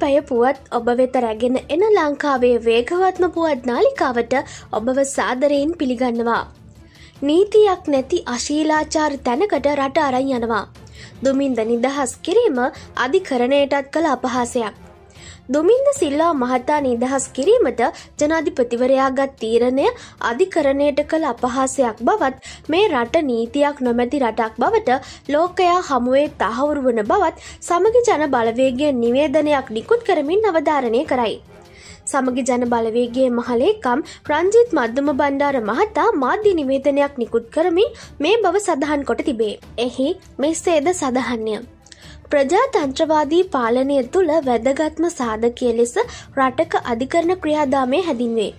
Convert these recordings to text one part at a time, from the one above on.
පැය පුවත් ඔබ වෙත රැගෙන එන ලංකාවේ වේගවත්ම පුවත් නාලිකාවට ඔබව සාදරයෙන් පිළිගන්නවා. නීතියක් නැති අශීලාචාර තැනකට රට අරයි යනවා. දුමින්ද නිදහස් කිරීම අධිකරණයටත් කළ අපහාසයක්. දුමින්ද සිල්ලා මහතා නිදහස් කිරීමට ජනාධිපතිවරයාගත් තීරණය අධිකරණයට කළ අපහාසයක් බවත් මේ රට නීතියක් නොමැති රටක් බවට ලෝකයා හමුවේ තහවුරු වන බවත් සමගි ජන බලවේගේ නිවේදනයක් නිකුත් කරමින් අවධාරණය කරයි. සමගි ජන බලවේගේ මහලේකම් රංජිත් මධ්‍යම බණ්ඩාර මහතා මාධ්‍ය නිවේදනයක් නිකුත් කරමින් මේ බව සඳහන් කොට තිබේ. එහි මෙස්සේද සඳහන්ය. ප්‍රජාතන්ත්‍රවාදී පාලනය තුළ වැදගත්ම සාධකය ලෙස රටක අධිකරණ ක්‍රියාදාමය හැදින්වේ.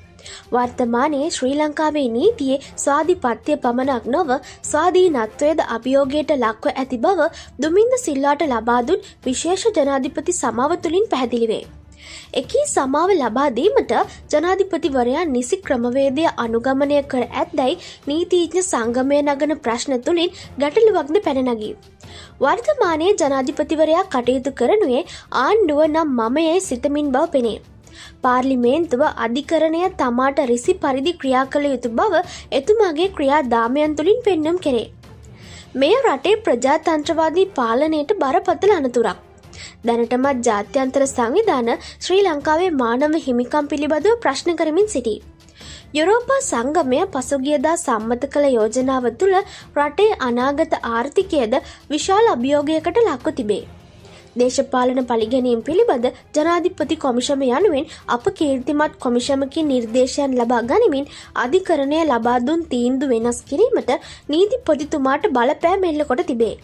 වර්තමානයේ ශ්‍රී ලංකාවේ නීතියේ ස්වාධිපත්‍යය පමණක් නොව ස්වාධීනත්වයද අභියෝගයට ලක්ව ඇති බව දුමින්ද සිල්ලාට ලබාදුන් විශේෂ ජනාධිපති සමාව තුළින් පැහැදිලිවේ. එකී සමාව ලබාදීමට ජනාධිපතිවරයා නිසි ක්‍රමවේදය අනුගමනය කර ඇත්දැයි නීතිීඥ සංගමය නගන ප්‍රශ්න තුළින් ගැටලුවක්ද පැනනගී. වර්තමානයේ ජනාධිපතිවරයා කටයුතු කරනුවේ ආණ්ඩුව නම් මමයයි සිතමින් බව පෙනේ. පාර්ලිමේන්තුව අධිකරණය තමාට රිසි පරිදි ක්‍රියා කළ යුතු බව එතුමාගේ ක්‍රියා දාමයන් තුළින් පෙන්නම් කෙරේ. මෙය රටේ ප්‍රජාතන්ත්‍රවාදී පාලනයට බරපතල අනතුරක්. දැනටමත් ජාත්‍යන්තර සංවිධාන ශ්‍රී ලංකාවේ මානව හිමිකම් පිළිබඳව ප්‍රශ්න කරමින් සිටී. යුරෝපා සංගමය පසුගියදා සම්මත කළ යෝජනාව තුළ රටේ අනාගත ආර්ථිකයද විශාල අභියෝගයකට ලක්ව තිබේ. දේශපාලන පලිගැනීම් පිළිබඳ ජනාධිපති කොමිෂම යනුවෙන් අප කීර්තිමත් කොමිෂමකින් නිර්දේශයන් ලබා ගනිමින් අධිකරණය ලබාදුන් තීන්දු වෙනස් කිරීමට නීති පොතිතුමාට බලපෑ මෙල්ල කොට තිබේ.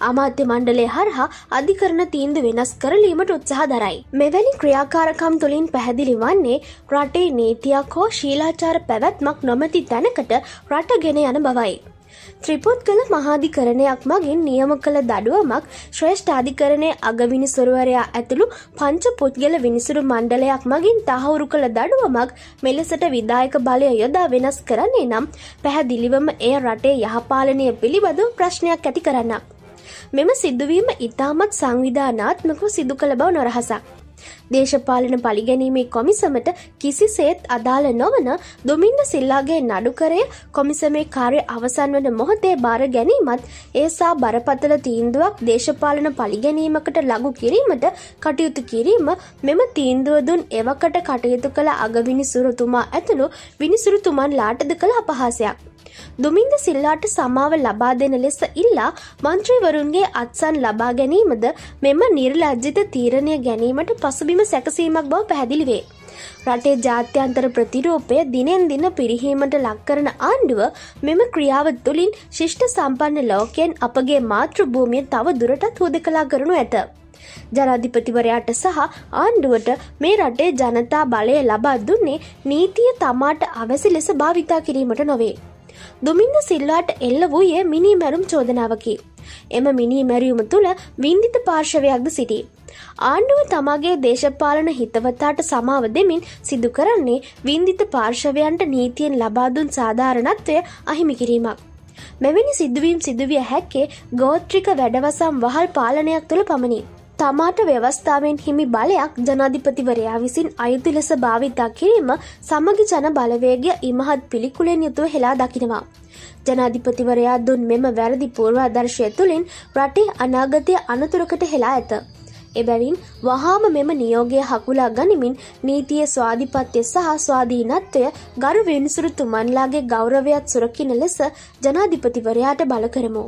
අමාත්‍ය මණ්ඩලය හරහා අධිකරණ තීන්දු වෙනස් කරලීමට උත්සාහ දරයි. මෙවැනි ක්‍රියාකාරකම් තුළින් පැහැදිලි වන්නේ රටේ නීතියක් හෝ ශීලාචාර පැවැත්මක් නොමැති තැනකට රට ගෙන යන බවයි. ත්‍රිපුද්ගල මහාධිකරණයක් මගින් නියම කළ දඩුවමක් ශ්‍රේෂ්ඨ අධිකරණය අගවිනිසුරුවරයා ඇතුළු පංච පුද්ගල විනිසුරු මණ්ඩලයක් මගින් තහවුරු කළ දඩුවමක් මෙලෙසට විදායක බලය යොදා වෙනස් කරන්නේ නම් පැහැදිලිවම එය රටේ යහපාලනය පිළිබඳ ප්‍රශ්නයක් ඇති කරන්නක්. මෙම සිදුවීම ඉතාමත් සංවිධානාත්මකව සිදු කළ බව නොරහසක්. දේශපාලන පලිගැනීමේ කොමිසමට කිසිසේත් අදාළ නොවන දුමින්ද සිල්ලාගේ නඩුකරය කොමිසමේ කාර්ය අවසන් වන මොහොතේ බාර ගැනීමත් ඒසා බරපතල තීන්දුවක් දේශපාලන පලිගැනීමකට ලගු කිරීමට කටයුතු කිරීම මෙම තීන්දුවදුන් එවකට කටයුතු කළ අගවිනි සුරතුමා ඇතුළු විනිසුරුතුමන් ලාටද කළ අපහාසයක්. දුමින්ද සිල්ලාට සමාව ලබා දෙන ලෙස ඉල්ලා මන්ත්‍රීවරුන්ගේ අත්සන් ලබා ගැනීමද මෙම නිර්ලජ්ජිත තීරණය ගැනීමට පසුබිම සැකසීමක් බව පැහැදිලිවේ. රටේ ජාත්‍යන්තර ප්‍රතිරූපය දිනෙන් දින පිරිහීමට ලක්කරන ආණ්ඩුව මෙම ක්‍රියාව තුළින් ශිෂ්ට සම්පන්න ලෝකයෙන් අපගේ මාතෘභූමිය තව දුරටත් හෝද කලා කරනු ඇත. ජනාධිපතිවරයාට සහ ආණ්ඩුවට මේ රටේ ජනතා බලය ලබා දුන්නේ නීතිය තමාට අවැසි ලෙස භාවිතා කිරීමට නොවේ. දුමින්ද සිල්ලාට එල්ල වූයේ මිනි මැරුම් චෝදනාවකි. එම මිනි මැරියුම තුළ වින්දිත පාර්ශවයක්ද සිටි. ආණ්ඩුව තමාගේ දේශපාලන හිතවතාට සමාව දෙමින් සිදු කරන්නේ වින්දිත පාර්ශවයන්ට නීතියෙන් ලබාදුන් සාධාරණත්වය අහිමි කිරීමක්. මෙවැනි සිදුවීම් සිදුවිය හැක්කේ ගෝත්‍රික වැඩවසම් වහල් පාලනයක් තුළ පමණි. තමාට ව්‍යවස්ථාවෙන් හිමි බලයක් ජනාධිපතිවරයා විසින් අයුතු ලෙස භාවිතා කිරීම සමගි ජන බලවේගය ඉමහත් පිළිකුලෙන් යුතුව හෙලා දකිනවා. ජනාධිපතිවරයා දුන් මෙම වැරදි පූර්වාදර්ශය තුළින් රටේ අනාගතය අනතුරකට හෙලා ඇත. එබැවින් වහාම මෙම නියෝගය හකුලා ගනිමින් නීතිය ස්වාධිපත්‍ය සහ ස්වාධීනත්වය ගරු විනිසුරු තුමන්ලාගේ ගෞරවයත් සුරකින ලෙස ජනාධිපතිවරයාට බල කරමු.